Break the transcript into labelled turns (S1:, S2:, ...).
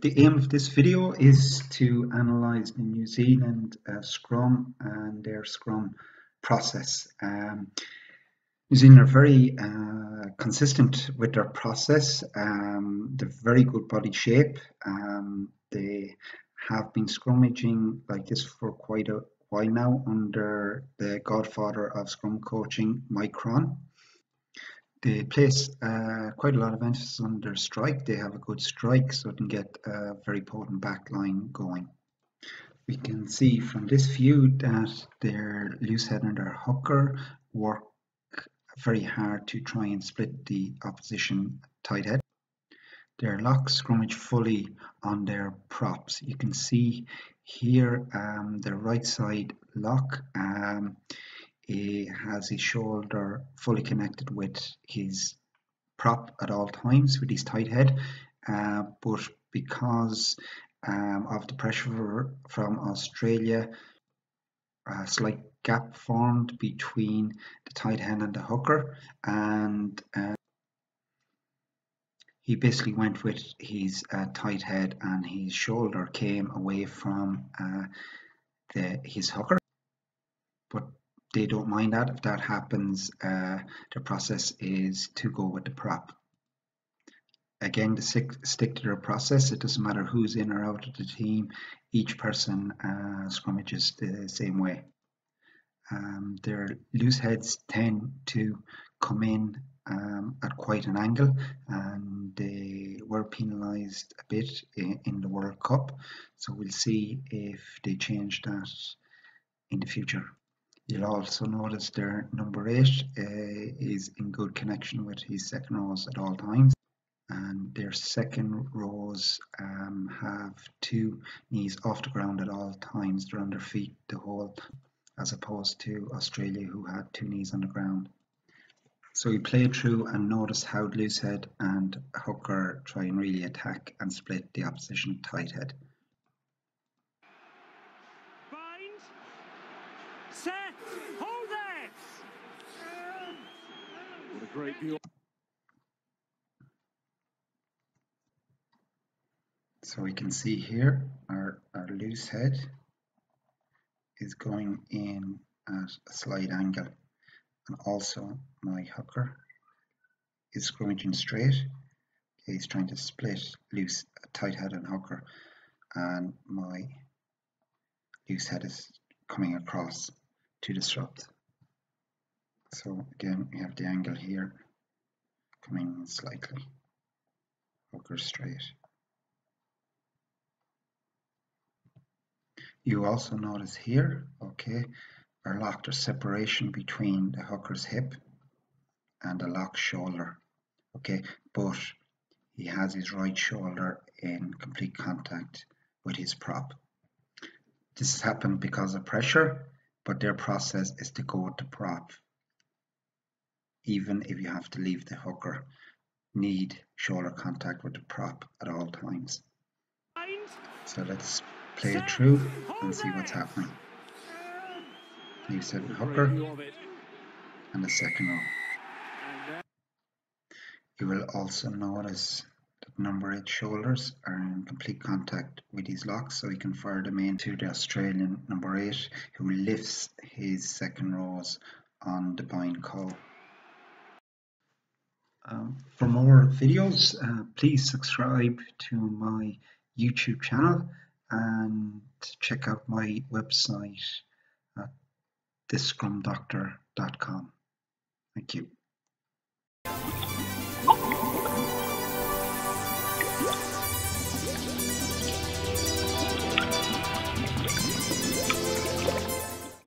S1: The aim of this video is to analyse the New Zealand uh, Scrum and their Scrum process. Um, New Zealand are very uh, consistent with their process. Um, they're very good body shape. Um, they have been scrummaging like this for quite a while now under the godfather of Scrum coaching, Mike Cron. They place uh, quite a lot of emphasis on their strike. They have a good strike, so they can get a very potent backline going. We can see from this view that their loose head and their hooker work very hard to try and split the opposition tight head. Their locks scrummage fully on their props. You can see here um, the right side lock um, he has his shoulder fully connected with his prop at all times with his tight head. Uh, but because um, of the pressure from Australia a slight gap formed between the tight head and the hooker and uh, he basically went with his uh, tight head and his shoulder came away from uh, the, his hooker they don't mind that. If that happens, uh, the process is to go with the prop. Again, to stick, to their process, it doesn't matter who's in or out of the team, each person uh, scrummages the same way. Um, their loose heads tend to come in um, at quite an angle and they were penalised a bit in, in, the World Cup so we'll see if they change that in the future. You'll also notice their number 8 uh, is in good connection with his second rows at all times and their second rows um, have two knees off the ground at all times. They're on their feet the whole as opposed to Australia who had two knees on the ground. So we play through and notice how Loosehead and Hooker try and really attack and split the opposition tight head. What a great view. So we can see here our, our loose head is going in at a slight angle and also my hooker is scrummaging straight. Okay, he's trying to split loose tight head and hooker and my loose head is coming across to disrupt. So again, we have the angle here coming slightly, hooker straight. You also notice here, okay, our locked or separation between the hooker's hip and the lock shoulder, okay, but he has his right shoulder in complete contact with his prop. This has happened because of pressure, but their process is to go the prop even if you have to leave the hooker, need shoulder contact with the prop at all times. So let's play it through and see what's happening. Set the hooker and the second row. You will also notice number 8 shoulders are in complete contact with his locks so he can fire them into the Australian number 8 who lifts his second rows on the bind call. Um, for more videos, uh, please subscribe to my YouTube channel and check out my website at thescrumdoctor.com. Thank you.